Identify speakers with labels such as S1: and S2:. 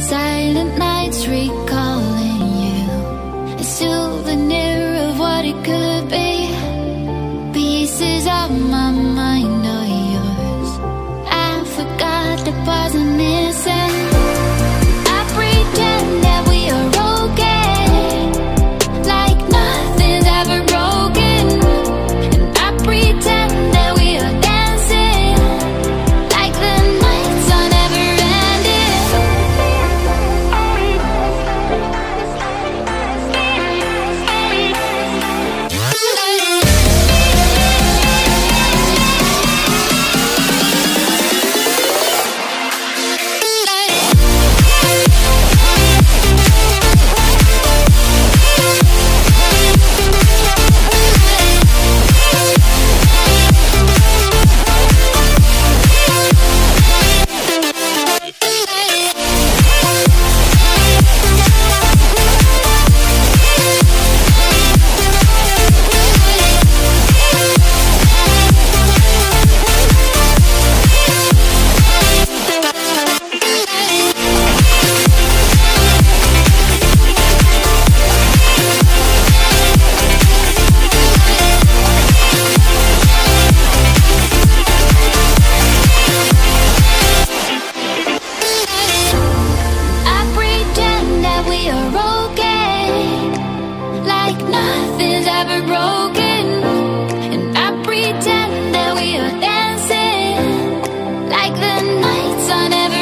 S1: Silent nights recalling you. A souvenir of what it could be. Pieces of my mind. I never